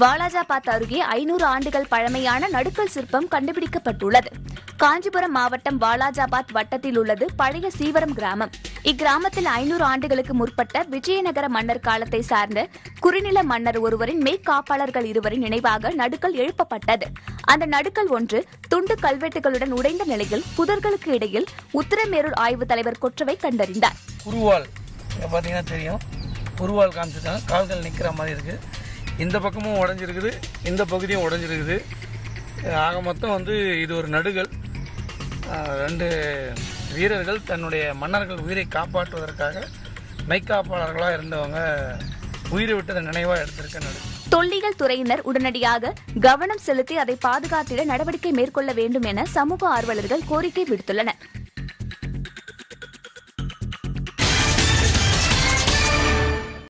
வாலாஜாபாத் அருகே ஐநூறு ஆண்டுகள் பழமையான நடுக்கல் சிற்பம் கண்டுபிடிக்கப்பட்டுள்ளது. காஞ்சிபுரம் மாவட்டம் வாலாஜாபாத் வட்டத்தில் உள்ளது பழைய சீவரம் கிராமம். இக்கிராமத்தில் ஐநூறு ஆண்டுகளுக்கு முற்பட்ட விஜயநகர மன்னர் காலத்தை சார்ந்த குறுநில மன்னர் ஒருவரின் மெய்காப்பாளர்கள் இருவரின் நினைவாக நடுக்கல் எழுப்பப்பட்டது. அந்த நடுக்கல் ஒன்று துண்டு கல்வெட்டுகளுடன் உடைந்த நிலையில் புதர்களுக்கு இடையில் உத்தரமேரூர் ஆய்வு தலைவர் கொற்றவை கண்டறிந்தார். குருவால் பார்த்தீங்கன்னா தெரியும். குருவால் காமிச்சிருக்காங்க. கால்கள் நிற்கிற மாதிரி இருக்குது இந்த பக்கமும் உடஞ்சிருக்குது இந்த பகுதியும் உடஞ்சிருக்குது. ஆக மொத்தம் வந்து இது ஒரு நடுகள் ரெண்டு வீரர்கள் தன்னுடைய மன்னர்கள் உயிரை காப்பாற்றுவதற்காக மெய்க்காப்பாளர்களாக இருந்தவங்க உயிரை விட்டதை நினைவாக எடுத்திருக்க நடுகள் தொல்லியல் துறையினர் உடனடியாக கவனம் செலுத்தி அதை பாதுகாத்திட நடவடிக்கை மேற்கொள்ள வேண்டும் என சமூக ஆர்வலர்கள் கோரிக்கை விடுத்துள்ளனர்.